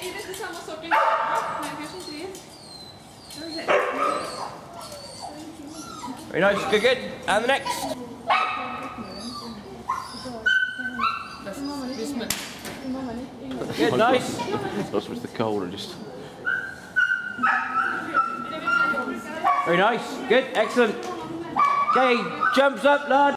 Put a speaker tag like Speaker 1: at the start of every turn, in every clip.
Speaker 1: Är det inte samma sak Nej, kanske inte det. Ska vi se.
Speaker 2: Very nice, good, good. And the next. Good, nice.
Speaker 3: That's with the cold and just.
Speaker 2: Very nice, good, excellent. Okay, jumps up, lad.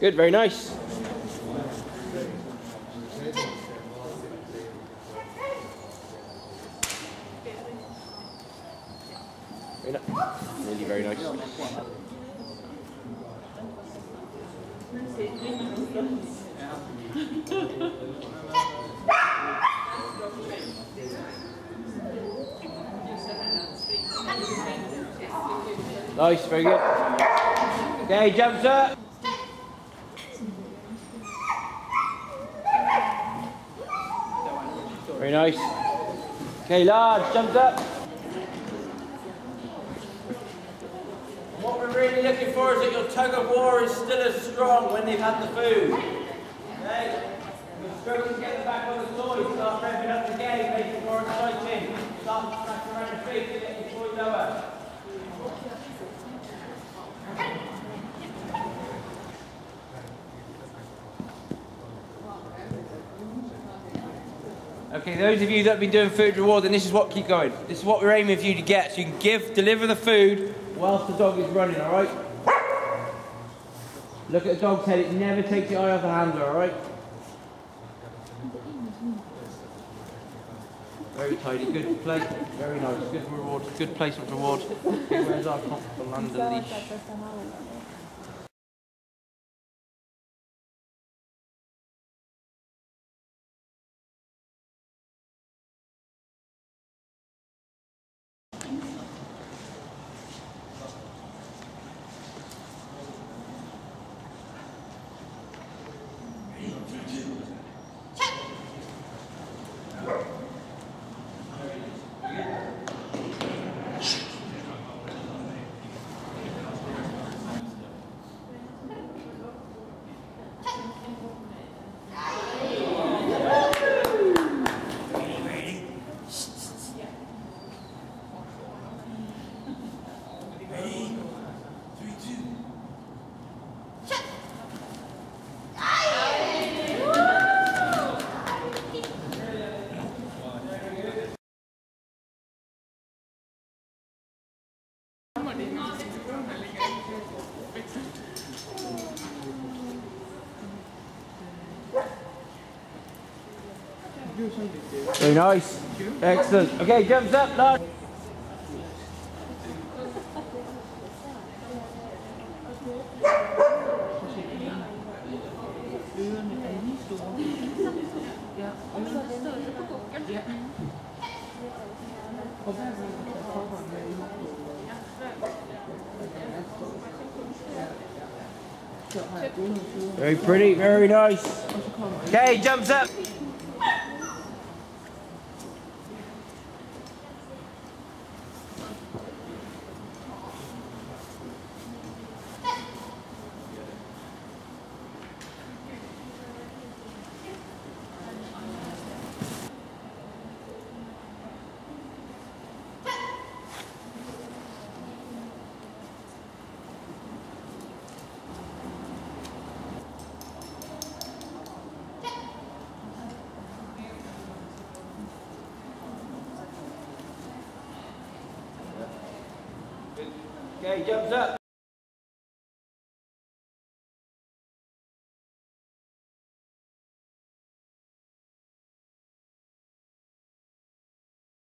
Speaker 2: Good, very nice. Really very nice. Nice, very good. Okay, jumps up. Very nice. Okay, large, jumps up. What we're really looking for is that your tug of war is still as strong when they've had the food. Okay? You're struggling to get them back on the toys, start revving up the game, make it more exciting. Start smashing around the feet to get your toy lower. Okay, those of you that have been doing food reward, then this is what keep going. This is what we're aiming for you to get. So you can give, deliver the food whilst the dog is running, alright? Look at the dog's head, it never takes the eye off the handler, alright? Very tidy, good play, very nice, good reward, good placement reward. Where's our comfortable under leash? You. Very nice. Excellent. Okay, jumps up, lad. Very pretty, very nice. Okay, jumps up. Okay, jumps up.